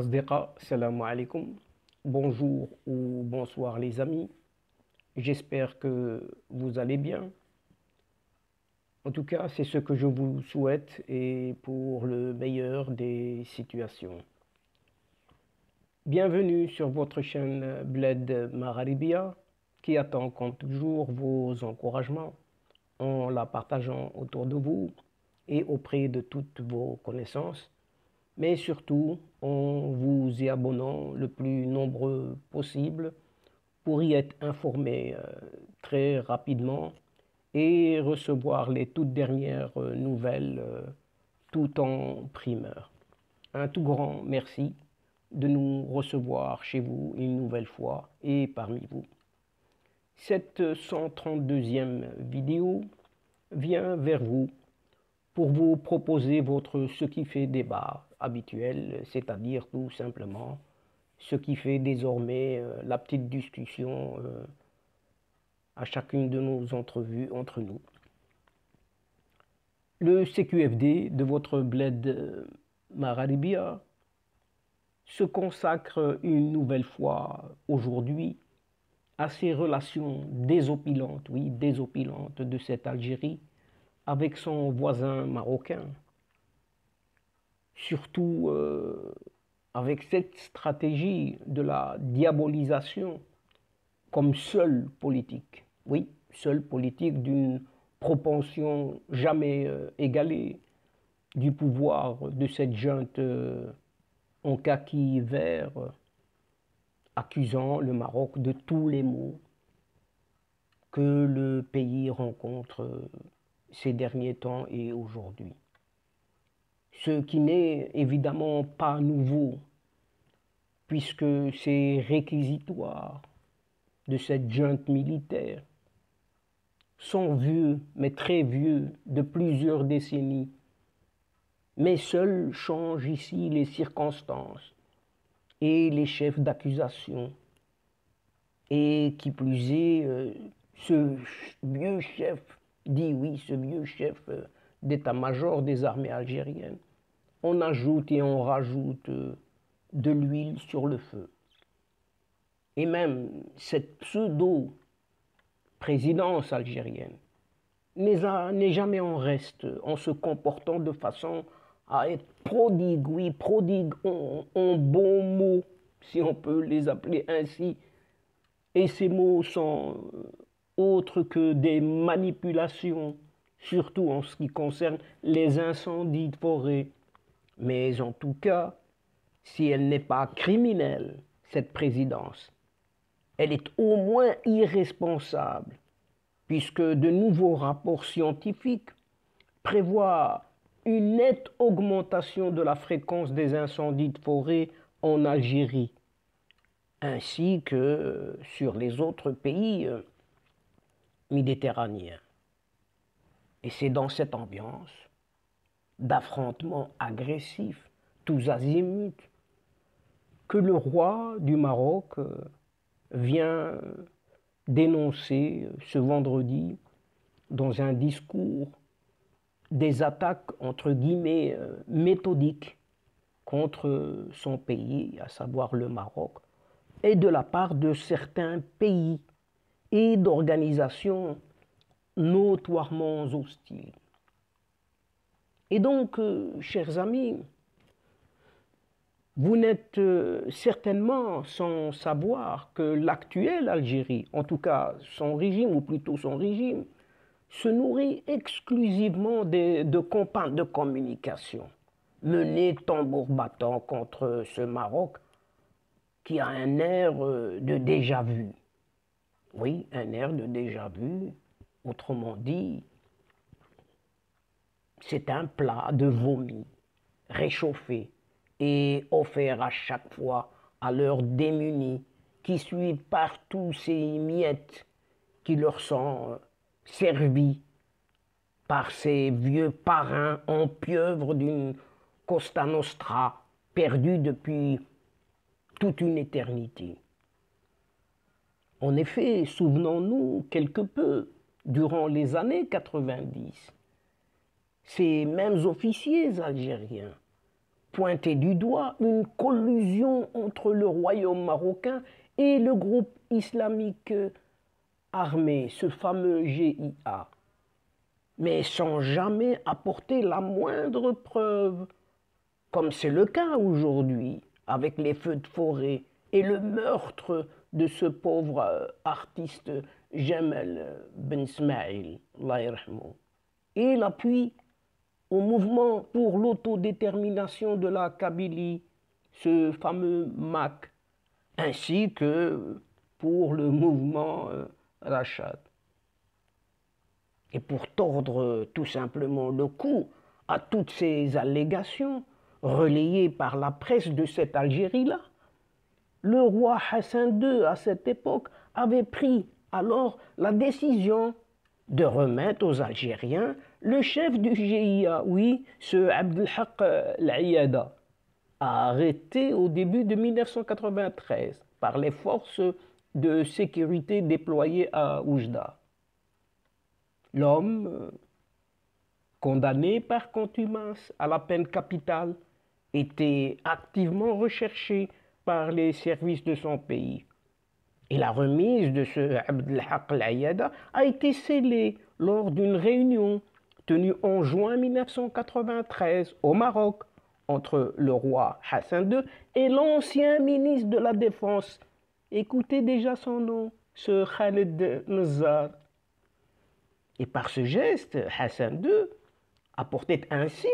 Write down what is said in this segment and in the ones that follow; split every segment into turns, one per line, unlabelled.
Asdeqa, salam alaikum. Bonjour ou bonsoir les amis. J'espère que vous allez bien. En tout cas, c'est ce que je vous souhaite et pour le meilleur des situations. Bienvenue sur votre chaîne Bled Mararibia qui attend comme toujours vos encouragements en la partageant autour de vous et auprès de toutes vos connaissances mais surtout en vous y abonnant le plus nombreux possible pour y être informé euh, très rapidement et recevoir les toutes dernières euh, nouvelles euh, tout en primeur. Un tout grand merci de nous recevoir chez vous une nouvelle fois et parmi vous. Cette 132e vidéo vient vers vous pour vous proposer votre ce qui fait débat habituel, c'est-à-dire tout simplement ce qui fait désormais euh, la petite discussion euh, à chacune de nos entrevues entre nous. Le CQFD de votre bled euh, Mararibia se consacre une nouvelle fois aujourd'hui à ces relations désopilantes, oui, désopilantes de cette Algérie avec son voisin marocain. Surtout euh, avec cette stratégie de la diabolisation comme seule politique. Oui, seule politique d'une propension jamais euh, égalée du pouvoir de cette junte euh, en kaki vert, accusant le Maroc de tous les maux que le pays rencontre ces derniers temps et aujourd'hui. Ce qui n'est évidemment pas nouveau, puisque ces réquisitoires de cette junte militaire sont vieux, mais très vieux, de plusieurs décennies. Mais seuls changent ici les circonstances et les chefs d'accusation. Et qui plus est, euh, ce vieux chef dit oui, ce vieux chef euh, d'état-major des armées algériennes, on ajoute et on rajoute euh, de l'huile sur le feu. Et même cette pseudo-présidence algérienne n'est jamais en reste en se comportant de façon à être prodigue, oui, prodigue en, en bons mots, si on peut les appeler ainsi. Et ces mots sont euh, autre que des manipulations, surtout en ce qui concerne les incendies de forêt. Mais en tout cas, si elle n'est pas criminelle, cette présidence, elle est au moins irresponsable, puisque de nouveaux rapports scientifiques prévoient une nette augmentation de la fréquence des incendies de forêt en Algérie, ainsi que sur les autres pays euh, méditerranéen. Et c'est dans cette ambiance d'affrontements agressifs, tous azimuts, que le roi du Maroc euh, vient dénoncer ce vendredi dans un discours des attaques entre guillemets euh, méthodiques contre son pays, à savoir le Maroc, et de la part de certains pays et d'organisations notoirement hostiles. Et donc, euh, chers amis, vous n'êtes euh, certainement sans savoir que l'actuelle Algérie, en tout cas son régime, ou plutôt son régime, se nourrit exclusivement de, de campagnes de communication menées tambour battant contre ce Maroc qui a un air euh, de déjà-vu. Oui, un air de déjà-vu. Autrement dit, c'est un plat de vomi réchauffé et offert à chaque fois à leurs démunis qui suivent partout ces miettes qui leur sont servies par ces vieux parrains en pieuvre d'une Costa Nostra perdue depuis toute une éternité. En effet, souvenons-nous quelque peu, durant les années 90, ces mêmes officiers algériens pointé du doigt une collusion entre le royaume marocain et le groupe islamique armé, ce fameux GIA, mais sans jamais apporter la moindre preuve, comme c'est le cas aujourd'hui avec les feux de forêt et le meurtre de ce pauvre artiste Jamel Ben Smaïl, et l'appui au mouvement pour l'autodétermination de la Kabylie, ce fameux MAC, ainsi que pour le mouvement euh, Rachad. Et pour tordre tout simplement le cou à toutes ces allégations relayées par la presse de cette Algérie-là, le roi Hassan II, à cette époque, avait pris alors la décision de remettre aux Algériens le chef du GIA, oui, ce Abdelhaq L'Ayada, arrêté au début de 1993 par les forces de sécurité déployées à Oujda. L'homme, euh, condamné par contumace à la peine capitale, était activement recherché par les services de son pays. Et la remise de ce Abdelhaq Al-Ayada a été scellée lors d'une réunion tenue en juin 1993 au Maroc entre le roi Hassan II et l'ancien ministre de la Défense. Écoutez déjà son nom, ce Khaled Nazar. Et par ce geste, Hassan II apportait ainsi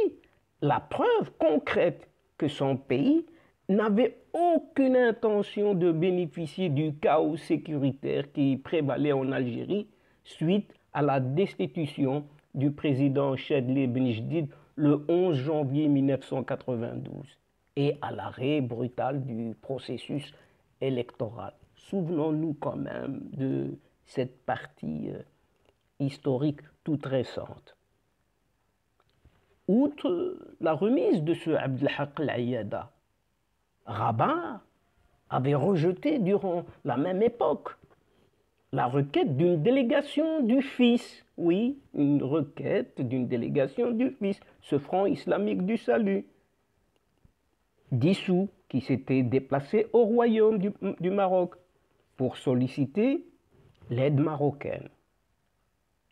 la preuve concrète que son pays n'avait aucune intention de bénéficier du chaos sécuritaire qui prévalait en Algérie suite à la destitution du président Chedli Benjdid le 11 janvier 1992 et à l'arrêt brutal du processus électoral. Souvenons-nous quand même de cette partie euh, historique toute récente. Outre la remise de ce Abdelhaq al Rabat avait rejeté durant la même époque la requête d'une délégation du Fils. Oui, une requête d'une délégation du Fils, ce front islamique du salut, dissous, qui s'était déplacé au royaume du, Maroc pour solliciter l'aide marocaine.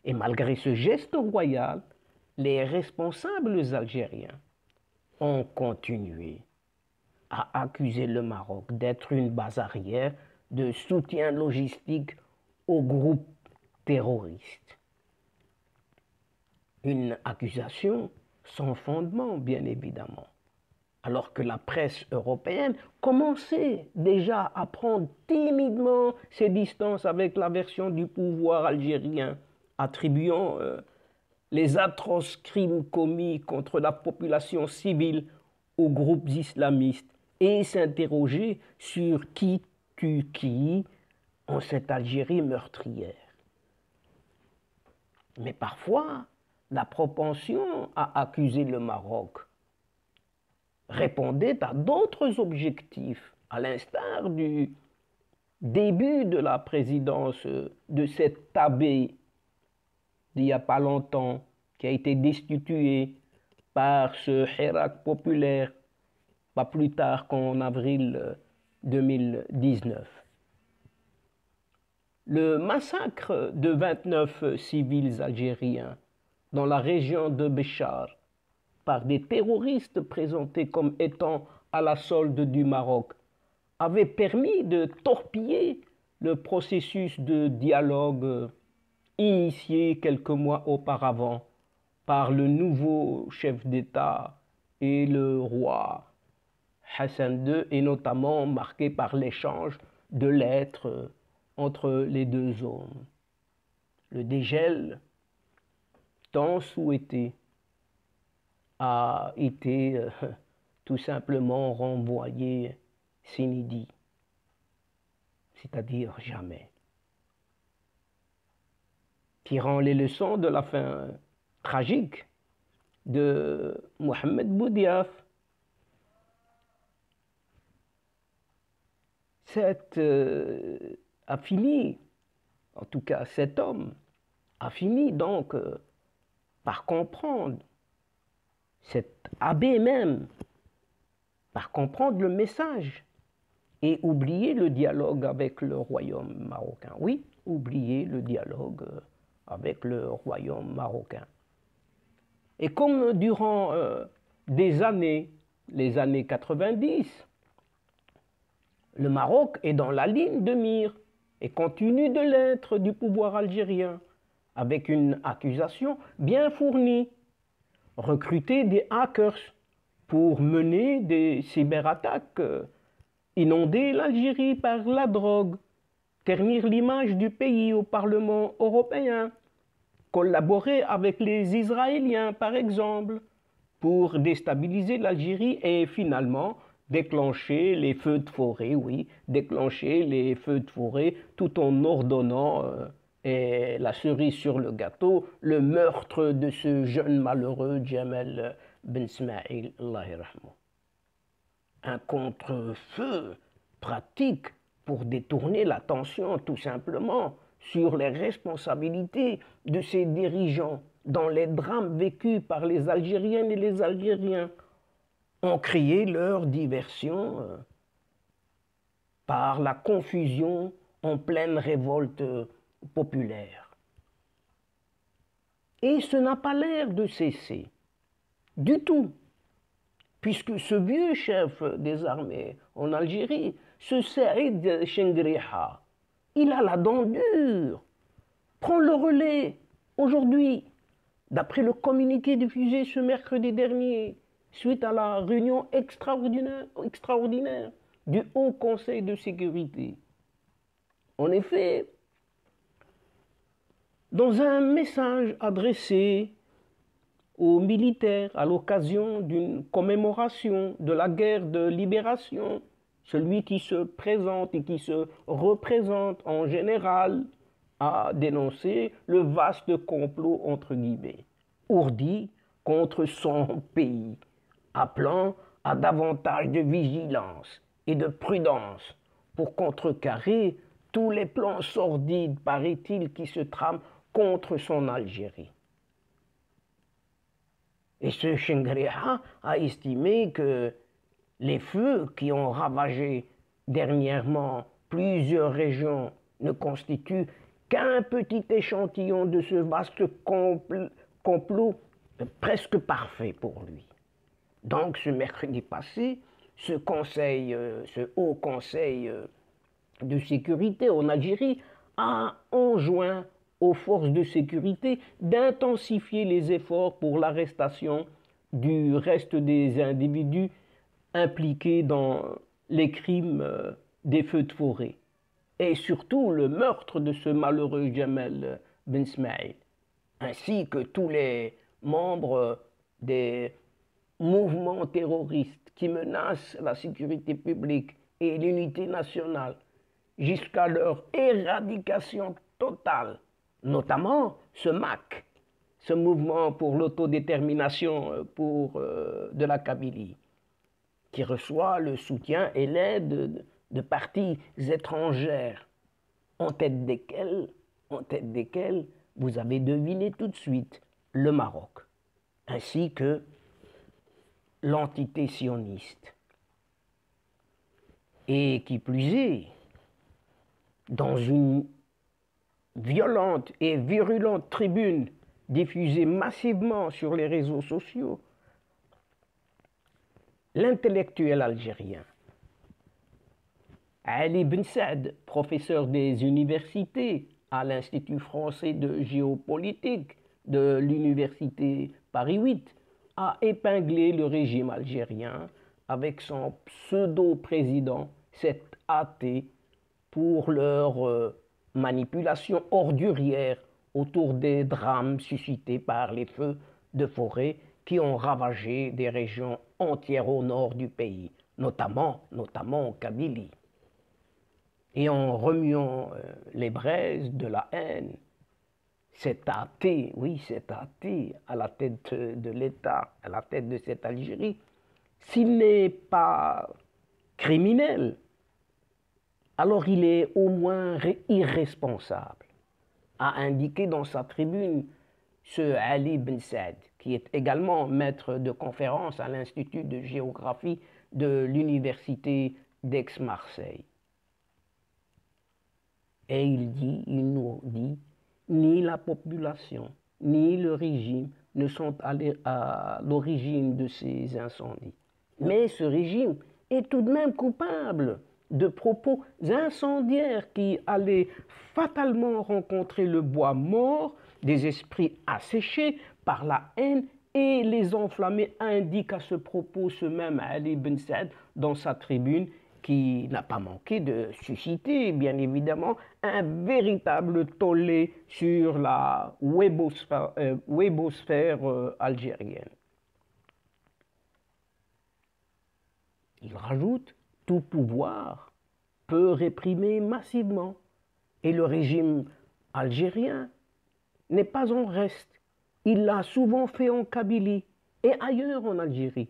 Et malgré ce geste royal, les responsables algériens ont continué à accuser le Maroc d'être une base arrière de soutien logistique au groupe terroriste. Une accusation sans fondement, bien évidemment. Alors que la presse européenne commençait déjà à prendre timidement ses distances avec la version du pouvoir algérien, attribuant euh, les atroces crimes commis contre la population civile aux groupes islamistes et s'interroger sur qui tue qui en cette Algérie meurtrière. Mais parfois, la propension à accuser le Maroc répondait à d'autres objectifs, à l'instar du début de la présidence de cet abbé d'il n'y a pas longtemps, qui a été destitué par ce Hirak populaire, pas plus tard qu'en avril 2019. Le massacre de 29 civils algériens dans la région de Béchar par des terroristes présentés comme étant à la solde du Maroc avait permis de torpiller le processus de dialogue initié quelques mois auparavant par le nouveau chef d'État et le roi Hassan II, et notamment marqué par l'échange de lettres entre les deux hommes. Le dégel, tant souhaité, a été euh, tout simplement renvoyé sinidi, c'est-à-dire jamais. Tirant les leçons de la fin tragique de Mohamed Boudiaf, euh, a fini, en tout cas cet homme, a fini donc euh, par comprendre, cet abbé même, par comprendre le message et oublier le dialogue avec le royaume marocain. Oui, oublier le dialogue euh, avec le royaume marocain. Et comme durant euh, des années, les années 90, le Maroc est dans la ligne de mire et continue de l'être du pouvoir algérien, avec une accusation bien fournie. Recruter des hackers pour mener des cyberattaques, euh, inonder l'Algérie par la drogue, ternir l'image du pays au Parlement européen, collaborer avec les Israéliens, par exemple, pour déstabiliser l'Algérie et finalement déclencher les feux de forêt, oui, déclencher les feux de forêt tout en ordonnant, euh, la cerise sur le gâteau, le meurtre de ce jeune malheureux Jamal Ben Smaïl, Un contre-feu pratique pour détourner l'attention tout simplement sur les responsabilités de ces dirigeants dans les drames vécus par les Algériennes et les Algériens ont créé leur diversion euh, par la confusion en pleine révolte populaire. Et ce n'a pas l'air de cesser, du tout, puisque ce vieux chef des armées en Algérie, ce Saïd Chengriha, il a la dent dure, prend le relais aujourd'hui, d'après le communiqué diffusé ce mercredi dernier, suite à la réunion extraordinaire, du Haut Conseil de sécurité. En effet, dans un message adressé aux militaires à l'occasion d'une commémoration de la guerre de libération, celui qui se présente et qui se représente en général a dénoncé le vaste complot entre guillemets, ourdi contre son pays, appelant à davantage de vigilance et de prudence pour contrecarrer tous les plans sordides, paraît-il, qui se trament contre son Algérie. Et ce Shengriha a estimé que les feux qui ont ravagé dernièrement plusieurs régions ne constituent qu'un petit échantillon de ce vaste complot presque parfait pour lui. Donc ce mercredi passé, ce conseil, euh, ce haut conseil euh, de sécurité en Algérie a enjoint aux forces de sécurité d'intensifier les efforts pour l'arrestation du reste des individus impliqués dans les crimes euh, des feux de forêt. Et surtout le meurtre de ce malheureux Jamal Ben Smaïl, ainsi que tous les membres des mouvements terroristes qui menacent la sécurité publique et l'unité nationale jusqu'à leur éradication totale notamment ce MAC, ce mouvement pour l'autodétermination euh, euh, de la Kabylie, qui reçoit le soutien et l'aide de, partis étrangères, en tête desquels, en tête desquels vous avez deviné tout de suite le Maroc, ainsi que l'entité sioniste. Et qui plus est, dans une violente et virulente tribune diffusée massivement sur les réseaux sociaux, l'intellectuel algérien Ali Ben Saad, professeur des universités à l'Institut français de géopolitique de l'Université Paris 8, a épinglé le régime algérien avec son pseudo-président, cet athée, pour leur euh, manipulation ordurière autour des drames suscités par les feux de forêt qui ont ravagé des régions entières au nord du pays, notamment, notamment en Kabylie. Et en remuant euh, les braises de la haine, cet athée, oui, cet athée à la tête de l'État, à la tête de cette Algérie, s'il n'est pas criminel, alors il est au moins irresponsable, a indiqué dans sa tribune ce Ali Ben Saad, qui est également maître de conférence à l'Institut de géographie de l'Université d'Aix-Marseille. Et il dit, il nous dit, ni la population, ni le régime ne sont à l'origine de ces incendies. Mais ce régime est tout de même coupable de propos incendiaires qui allaient fatalement rencontrer le bois mort des esprits asséchés par la haine et les enflammés, indique à ce propos ce même Ali Ben Saad dans sa tribune qui n'a pas manqué de susciter, bien évidemment, un véritable tollé sur la webosphère, euh, euh, algérienne. Il rajoute, tout pouvoir peut réprimer massivement, et le régime algérien n'est pas en reste. Il l'a souvent fait en Kabylie et ailleurs en Algérie.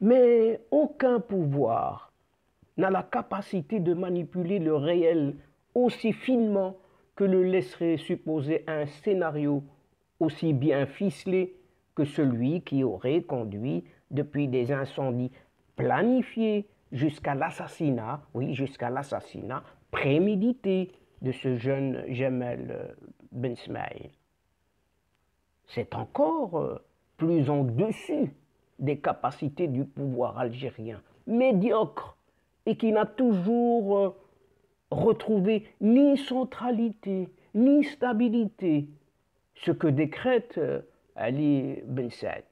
Mais aucun pouvoir n'a la capacité de manipuler le réel aussi finement que le laisserait supposer un scénario aussi bien ficelé que celui qui aurait conduit depuis des incendies planifiés jusqu'à l'assassinat, oui, jusqu'à l'assassinat prémédité de ce jeune Jamel euh, Ben Smaïl. C'est encore euh, plus en dessus des capacités du pouvoir algérien, médiocre et qui n'a toujours euh, retrouvé ni centralité, ni stabilité, ce que décrète euh, Ali Ben Said.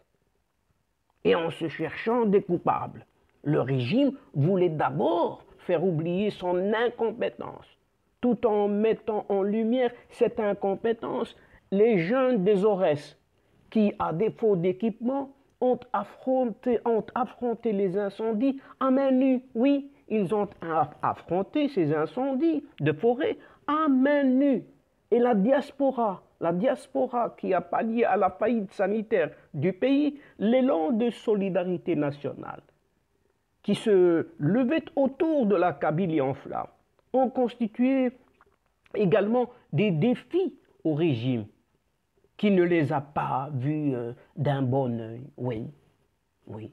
Et en se cherchant des coupables, le régime voulait d'abord faire oublier son incompétence, tout en mettant en lumière cette incompétence les jeunes des Aurès, qui, à défaut d'équipement, ont affronté, ont affronté les incendies à main nue, oui, ils ont affronté ces incendies de forêt à main nue. Et la diaspora, la diaspora qui a pallié à la faillite sanitaire du pays, l'élan de solidarité nationale qui se levait autour de la Kabylie en flammes, ont constitué également des défis au régime qui ne les a pas vus euh, d'un bon œil. Oui, oui.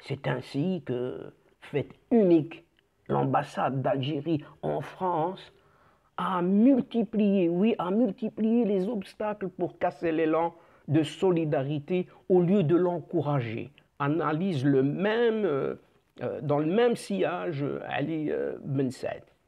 C'est ainsi que, fait unique l'ambassade d'Algérie en France a multiplié, oui, a multiplié les obstacles pour casser l'élan de solidarité au lieu de l'encourager. Analyse le même, euh, euh, dans le même sillage Ali euh, Ben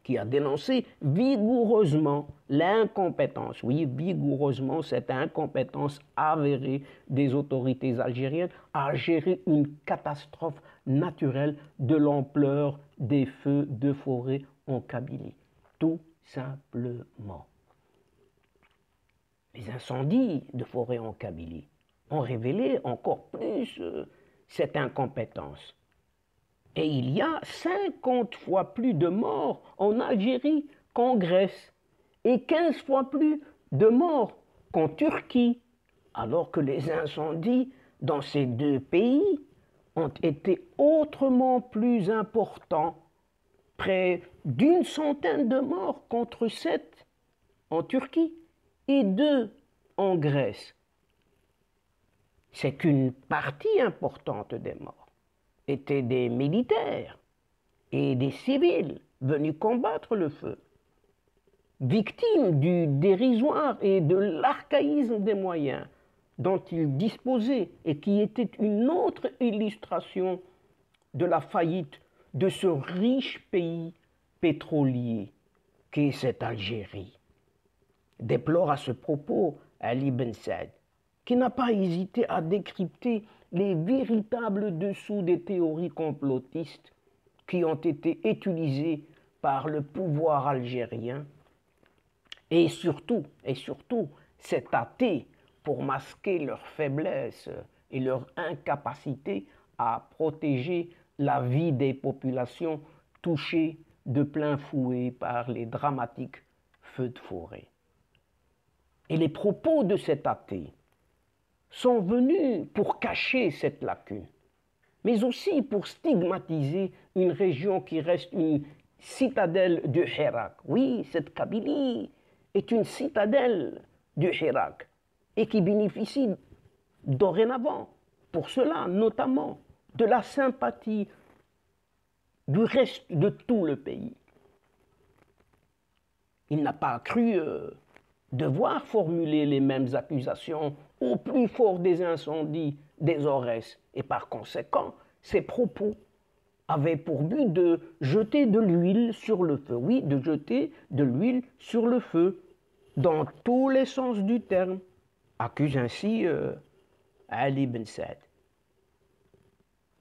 qui a dénoncé vigoureusement l'incompétence, oui, vigoureusement cette incompétence avérée des autorités algériennes à gérer une catastrophe naturelle de l'ampleur des feux de forêt en Kabylie. Tout simplement. Les incendies de forêt en Kabylie ont révélé encore plus euh, cette incompétence. Et il y a 50 fois plus de morts en Algérie qu'en Grèce et 15 fois plus de morts qu'en Turquie, alors que les incendies dans ces deux pays ont été autrement plus importants, près d'une centaine de morts contre sept en Turquie et deux en Grèce. C'est qu'une partie importante des morts étaient des militaires et des civils venus combattre le feu, victimes du dérisoire et de l'archaïsme des moyens dont il disposait et qui était une autre illustration de la faillite de ce riche pays pétrolier qu'est cette Algérie. Déplore à ce propos Ali Ben Said, qui n'a pas hésité à décrypter les véritables dessous des théories complotistes qui ont été utilisées par le pouvoir algérien et surtout, et surtout, cet athée pour masquer leur faiblesse et leur incapacité à protéger la vie des populations touchées de plein fouet par les dramatiques feux de forêt. Et les propos de cet athée sont venus pour cacher cette lacune, mais aussi pour stigmatiser une région qui reste une citadelle du Hirak. Oui, cette Kabylie est une citadelle du Hirak et qui bénéficie dorénavant, pour cela notamment, de la sympathie du reste de tout le pays. Il n'a pas cru euh, devoir formuler les mêmes accusations au plus fort des incendies des Aurès, et par conséquent, ses propos avaient pour but de jeter de l'huile sur le feu. Oui, de jeter de l'huile sur le feu, dans tous les sens du terme, accuse ainsi euh, Ali Ben Saad.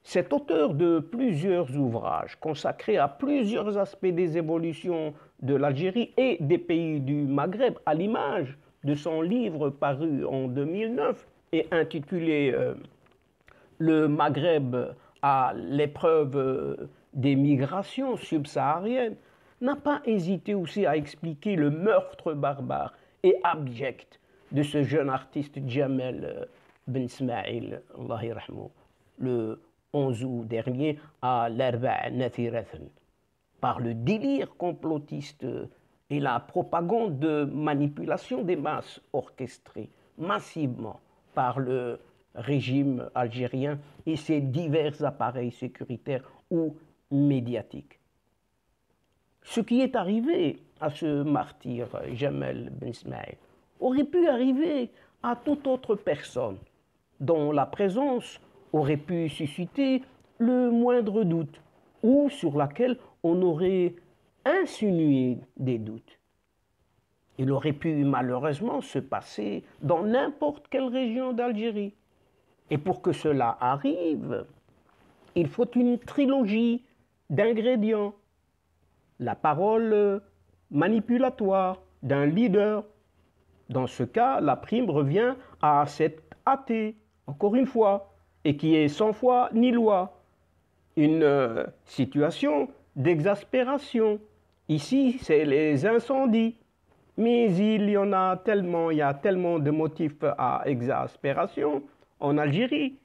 Cet auteur de plusieurs ouvrages consacrés à plusieurs aspects des évolutions de l'Algérie et des pays du Maghreb, à l'image de son livre paru en 2009 et intitulé euh, Le Maghreb à l'épreuve des migrations subsahariennes, n'a pas hésité aussi à expliquer le meurtre barbare et abject de ce jeune artiste Jamel euh, Ben Ismail, le 11 août dernier à l'Arba' Nathirathan par le délire complotiste et la propagande de manipulation des masses orchestrée massivement par le régime algérien et ses divers appareils sécuritaires ou médiatiques. Ce qui est arrivé à ce martyr, Jamel Ben Ismail, aurait pu arriver à toute autre personne dont la présence aurait pu susciter le moindre doute ou sur laquelle on aurait insinué des doutes. Il aurait pu malheureusement se passer dans n'importe quelle région d'Algérie. Et pour que cela arrive, il faut une trilogie d'ingrédients. La parole manipulatoire d'un leader. Dans ce cas, la prime revient à cet athée, encore une fois, et qui est sans foi ni loi. Une euh, situation d'exaspération. Ici, c'est les incendies. Mais il y en a tellement, il y a tellement de motifs à exaspération en Algérie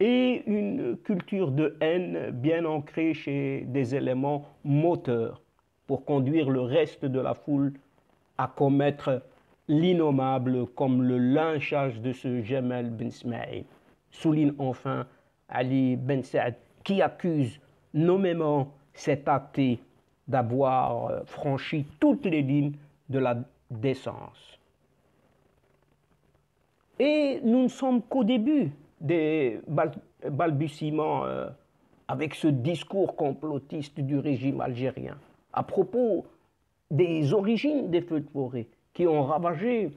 et une culture de haine bien ancrée chez des éléments moteurs pour conduire le reste de la foule à commettre l'innommable comme le lynchage de ce Jamel Ben souligne enfin Ali Ben Saad, qui accuse nommément cet athée d'avoir euh, franchi toutes les lignes de la décence. Et nous ne sommes qu'au début des balbutiements euh, avec ce discours complotiste du régime algérien à propos des origines des feux de forêt qui ont ravagé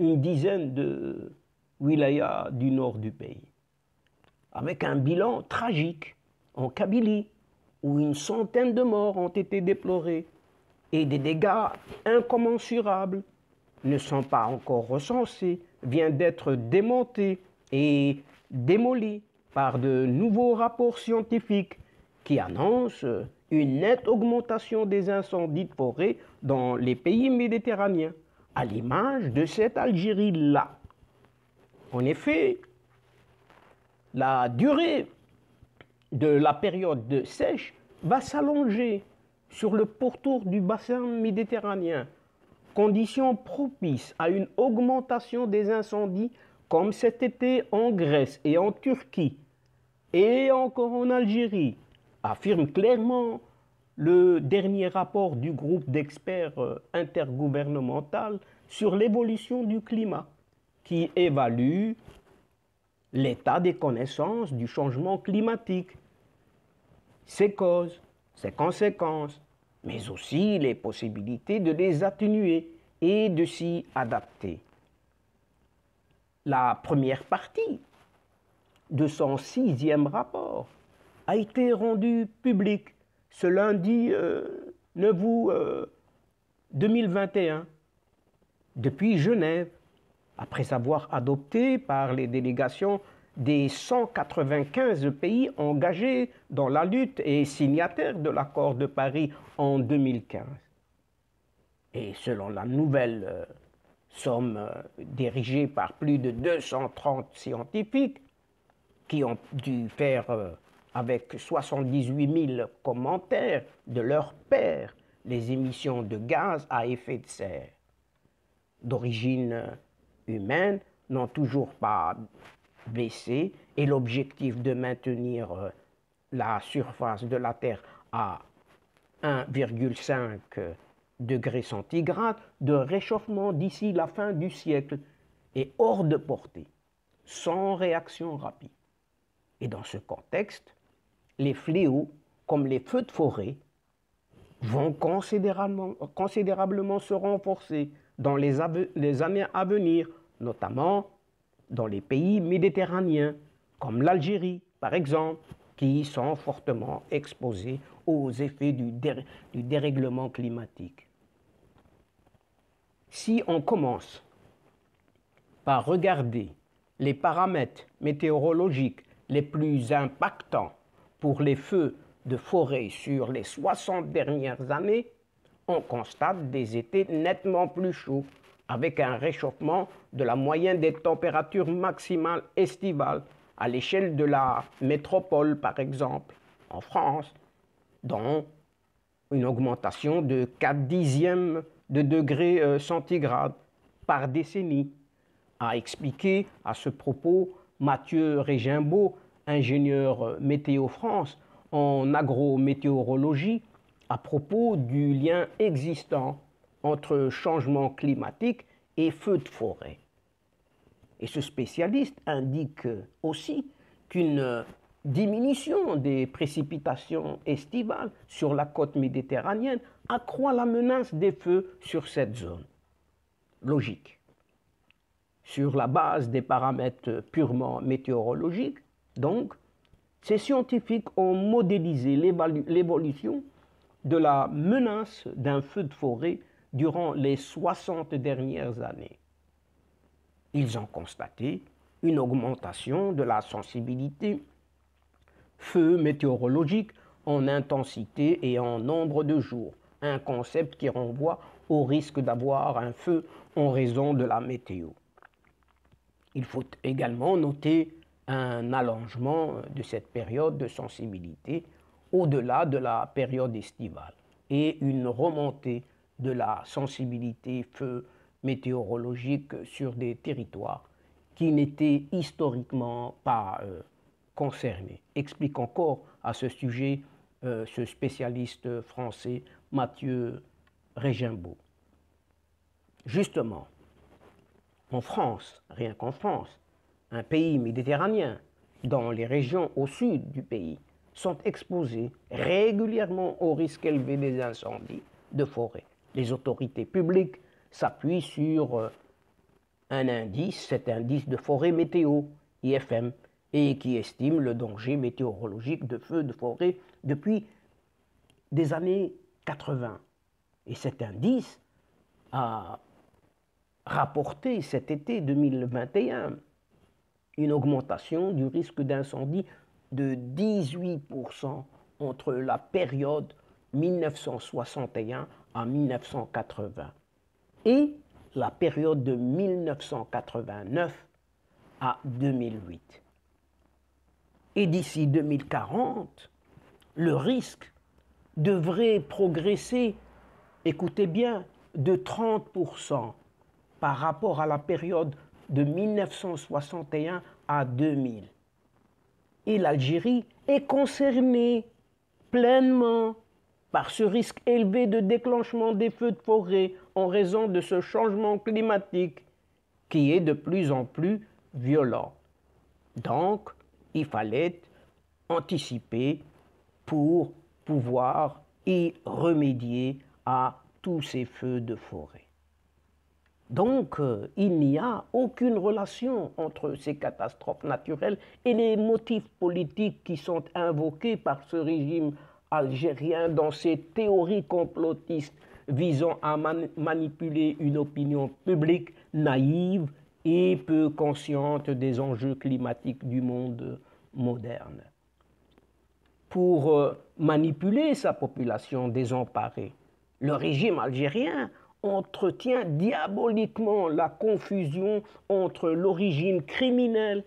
une dizaine de wilayas du nord du pays avec un bilan tragique en Kabylie, où une centaine de morts ont été déplorés et des dégâts incommensurables ne sont pas encore recensés, viennent d'être démontés et démolis par de nouveaux rapports scientifiques qui annoncent une nette augmentation des incendies de forêt dans les pays méditerranéens, à l'image de cette Algérie-là. En effet, la durée de la période de sèche va s'allonger sur le pourtour du bassin méditerranéen, condition propice à une augmentation des incendies comme cet été en Grèce et en Turquie et encore en Algérie, affirme clairement le dernier rapport du groupe d'experts euh, intergouvernemental sur l'évolution du climat, qui évalue l'état des connaissances du changement climatique, ses causes, ses conséquences, mais aussi les possibilités de les atténuer et de s'y adapter. La première partie de son sixième rapport a été rendue publique ce lundi 9 août 2021 depuis Genève après avoir adopté par les délégations des 195 pays engagés dans la lutte et signataires de l'accord de Paris en 2015. Et selon la nouvelle euh, somme euh, dirigée par plus de 230 scientifiques qui ont dû faire euh, avec 78 000 commentaires de leurs pairs les émissions de gaz à effet de serre d'origine humaines n'ont toujours pas baisser et l'objectif de maintenir euh, la surface de la Terre à 1,5 degrés centigrades de réchauffement d'ici la fin du siècle est hors de portée, sans réaction rapide. Et dans ce contexte, les fléaux comme les feux de forêt vont considérablement, se renforcer dans les, années à venir, notamment dans les pays méditerranéens, comme l'Algérie, par exemple, qui sont fortement exposés aux effets du dérèglement climatique. Si on commence par regarder les paramètres météorologiques les plus impactants pour les feux de forêt sur les 60 dernières années, on constate des étés nettement plus chauds, avec un réchauffement de la moyenne des températures maximales estivales à l'échelle de la métropole, par exemple, en France, dont une augmentation de 4 dixièmes de degrés euh, centigrades par décennie, a expliqué à ce propos Mathieu Régimbaud, ingénieur euh, météo France en agrométéorologie, à propos du lien existant entre changement climatique et feux de forêt. Et ce spécialiste indique aussi qu'une diminution des précipitations estivales sur la côte méditerranéenne accroît la menace des feux sur cette zone. Logique. Sur la base des paramètres purement météorologiques, donc, ces scientifiques ont modélisé l'évolution de la menace d'un feu de forêt durant les 60 dernières années. Ils ont constaté une augmentation de la sensibilité feu météorologique en intensité et en nombre de jours, un concept qui renvoie au risque d'avoir un feu en raison de la météo. Il faut également noter un allongement de cette période de sensibilité au-delà de la période estivale et une remontée de la sensibilité feu météorologique sur des territoires qui n'étaient historiquement pas euh, concernés. Explique encore à ce sujet euh, ce spécialiste français Mathieu Régimbaud. Justement, en France, rien qu'en France, un pays méditerranéen, dans les régions au sud du pays, sont exposés régulièrement au risque élevé des incendies de forêt. Les autorités publiques s'appuient sur euh, un indice, cet indice de forêt météo, IFM, et qui estime le danger météorologique de feux de forêt depuis des années 80. Et cet indice a rapporté cet été 2021 une augmentation du risque d'incendie de 18% entre la période 1961 à 1980 et la période de 1989 à 2008. Et d'ici 2040, le risque devrait progresser, écoutez bien, de 30% par rapport à la période de 1961 à 2000. Et l'Algérie est concernée pleinement par ce risque élevé de déclenchement des feux de forêt en raison de ce changement climatique qui est de plus en plus violent. Donc, il fallait anticiper pour pouvoir y remédier à tous ces feux de forêt. Donc, euh, il n'y a aucune relation entre ces catastrophes naturelles et les motifs politiques qui sont invoqués par ce régime algérien dans ses théories complotistes visant à manipuler une opinion publique naïve et peu consciente des enjeux climatiques du monde moderne. Pour euh, manipuler sa population désemparée, le régime algérien entretient diaboliquement la confusion entre l'origine criminelle,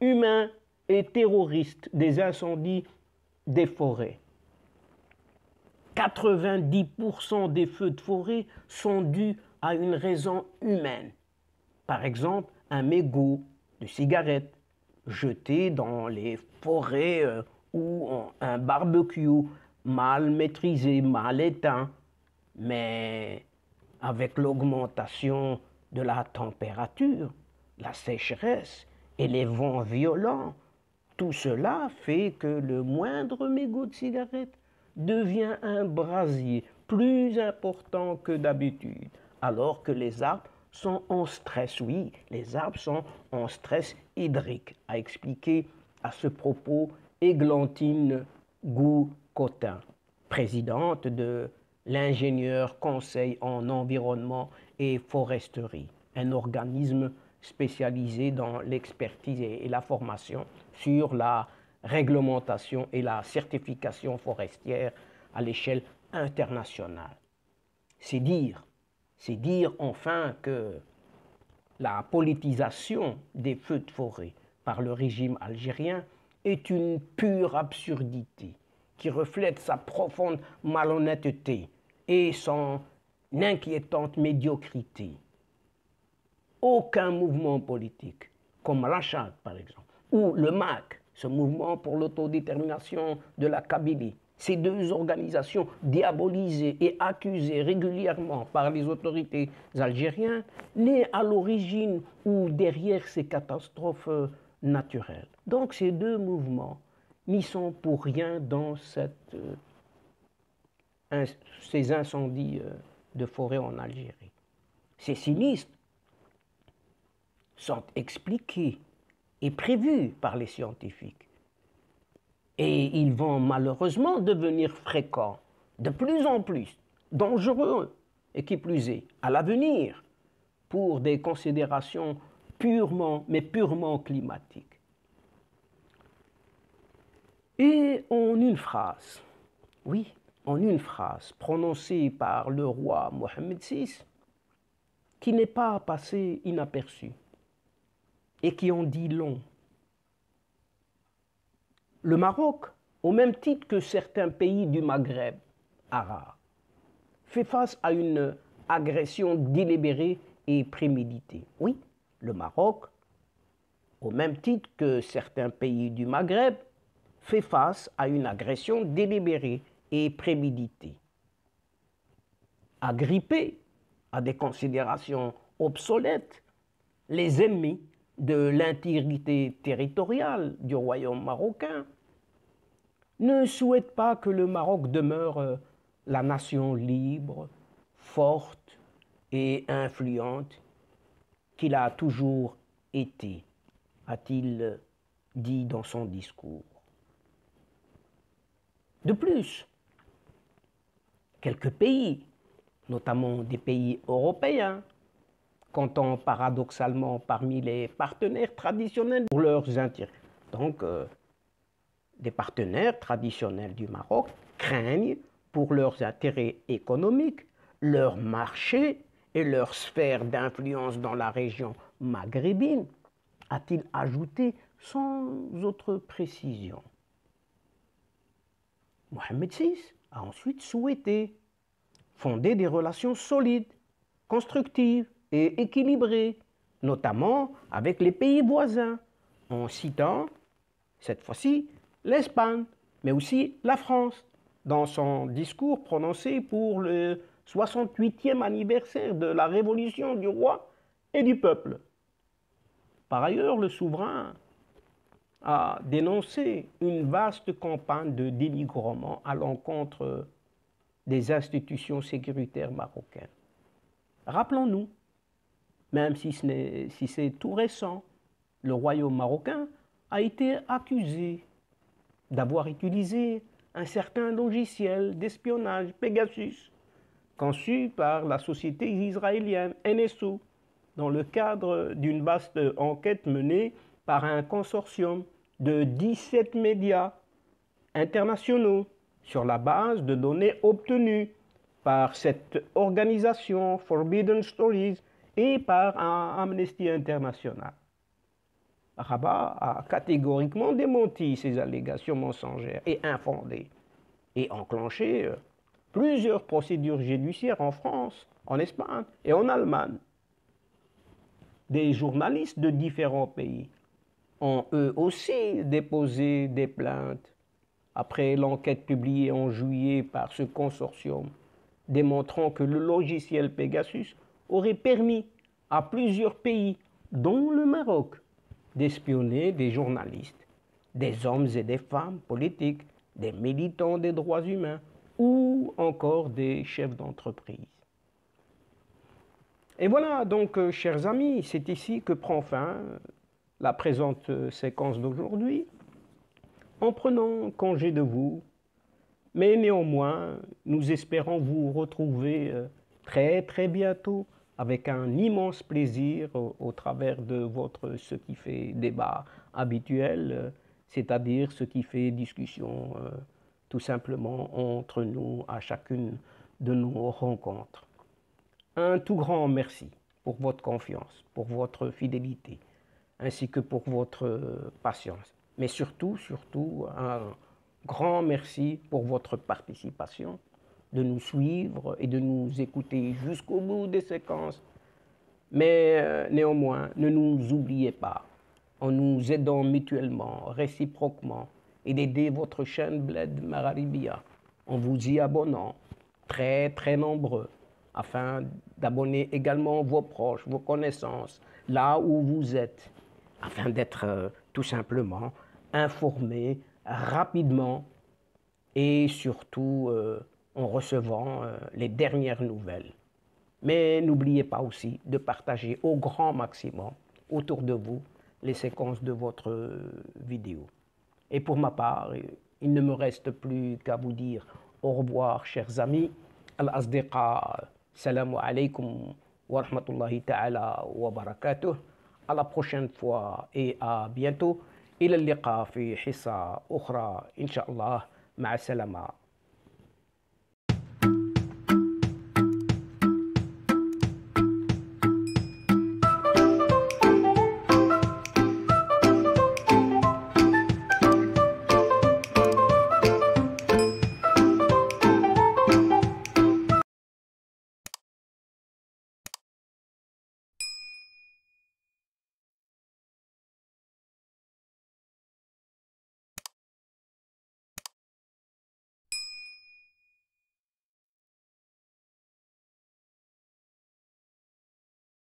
humaine et terroriste des incendies des forêts. 90% des feux de forêt sont dus à une raison humaine. Par exemple, un mégot de cigarette jetés dans les forêts euh, ou un barbecue mal maîtrisé, mal éteint, mais avec l'augmentation de la température, la sécheresse et les vents violents, tout cela fait que le moindre mégot de cigarette devient un brasier plus important que d'habitude, alors que les arbres sont en stress. Oui, les arbres sont en stress hydrique, a expliqué à ce propos Églantine Gou-Cotin, présidente de l'ingénieur conseil en environnement et foresterie, un organisme spécialisé dans l'expertise et la formation sur la réglementation et la certification forestière à l'échelle internationale. C'est dire, c'est dire enfin que la politisation des feux de forêt par le régime algérien est une pure absurdité qui reflète sa profonde malhonnêteté et son inquiétante médiocrité. Aucun mouvement politique, comme l'Achad par exemple, ou le MAC, ce mouvement pour l'autodétermination de la Kabylie, ces deux organisations diabolisées et accusées régulièrement par les autorités algériennes, n'est à l'origine ou derrière ces catastrophes naturelles. Donc ces deux mouvements n'y sont pour rien dans euh, ces incendies euh, de forêt en Algérie. Ces sinistres sont expliqués et prévus par les scientifiques. Et ils vont malheureusement devenir fréquents, de plus en plus, dangereux, et qui plus est, à l'avenir, pour des considérations purement, mais purement climatiques. Et en une phrase, oui, en une phrase prononcée par le roi Mohammed VI, qui n'est pas passé inaperçu et qui en dit long. Le Maroc, au même titre que certains pays du Maghreb arabe, fait face à une agression délibérée et préméditée. Oui, le Maroc, au même titre que certains pays du Maghreb, fait face à une agression délibérée et préméditée. Agrippés à des considérations obsolètes, les ennemis de l'intégrité territoriale du royaume marocain ne souhaitent pas que le Maroc demeure euh, la nation libre, forte et influente qu'il a toujours été, a-t-il dit dans son discours. De plus, quelques pays, notamment des pays européens, comptant paradoxalement parmi les partenaires traditionnels pour leurs intérêts. Donc, euh, des partenaires traditionnels du Maroc craignent pour leurs intérêts économiques, leur marché et leur sphère d'influence dans la région maghrébine, a-t-il ajouté sans autre précision. Mohamed VI a ensuite souhaité fonder des relations solides, constructives et équilibrées, notamment avec les pays voisins, en citant, cette fois-ci, l'Espagne, mais aussi la France, dans son discours prononcé pour le 68e anniversaire de la révolution du roi et du peuple. Par ailleurs, le souverain a dénoncé une vaste campagne de dénigrement à l'encontre des institutions sécuritaires marocaines. Rappelons-nous, même si c'est si tout récent, le royaume marocain a été accusé d'avoir utilisé un certain logiciel d'espionnage Pegasus, conçu par la société israélienne NSO, dans le cadre d'une vaste enquête menée par un consortium de 17 médias internationaux sur la base de données obtenues par cette organisation Forbidden Stories et par Amnesty International. Rabat a catégoriquement démenti ces allégations mensongères et infondées et enclenché euh, plusieurs procédures judiciaires en France, en Espagne et en Allemagne. Des journalistes de différents pays ont eux aussi déposé des plaintes après l'enquête publiée en juillet par ce consortium démontrant que le logiciel Pegasus aurait permis à plusieurs pays, dont le Maroc, d'espionner des journalistes, des hommes et des femmes politiques, des militants des droits humains ou encore des chefs d'entreprise. Et voilà donc, euh, chers amis, c'est ici que prend fin la présente euh, séquence d'aujourd'hui. En prenant congé de vous, mais néanmoins, nous espérons vous retrouver euh, très très bientôt avec un immense plaisir au, travers de votre ce qui fait débat habituel, euh, c'est-à-dire ce qui fait discussion tout simplement entre nous à chacune de nos rencontres. Un tout grand merci pour votre confiance, pour votre fidélité, ainsi que pour votre patience. Mais surtout, surtout, un grand merci pour votre participation, de nous suivre et de nous écouter jusqu'au bout des séquences. Mais euh, néanmoins, ne nous oubliez pas, en nous aidant mutuellement, réciproquement, et d'aider votre chaîne Bled Mararibia en vous y abonnant, très très nombreux, afin d'abonner également vos proches, vos connaissances, là où vous êtes, afin d'être euh, tout simplement informés rapidement et surtout euh, en recevant euh, les dernières nouvelles. Mais n'oubliez pas aussi de partager au grand maximum autour de vous les séquences de votre vidéo. Et pour ma part, il ne me reste plus qu'à vous dire au revoir, chers amis. Al-Asdiqa, salam alaikum wa rahmatullahi ta'ala wa barakatuh. على بروشين فوا اي ا بيانتو إلى اللقاء في حصة أخرى. إن شاء الله مع السلامة.